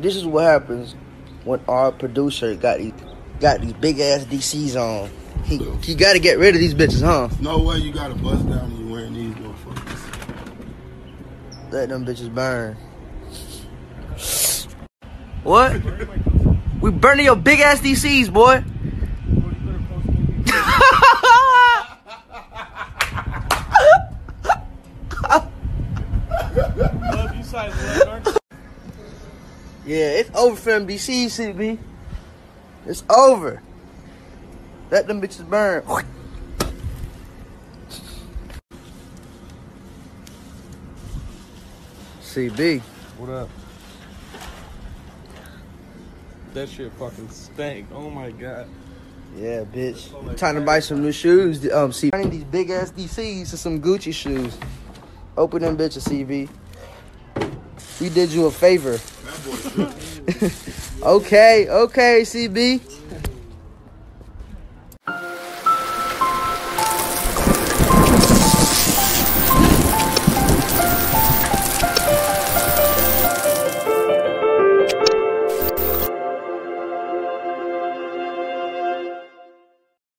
This is what happens when our producer got these got these big ass DCs on. He he got to get rid of these bitches, huh? No way you got to bust down and you wearing these motherfuckers. Let them bitches burn. What? We burning your big ass DCs, boy. Love you size left, aren't you? Yeah, it's over for them DCs, CB. It's over. Let them bitches burn. CB. What up? That shit fucking stank. Oh my god. Yeah, bitch. Time to buy some new shoes. Um, see, turning these big ass DCs to some Gucci shoes. Open them bitches, CB. We did you a favor. Okay, okay, CB.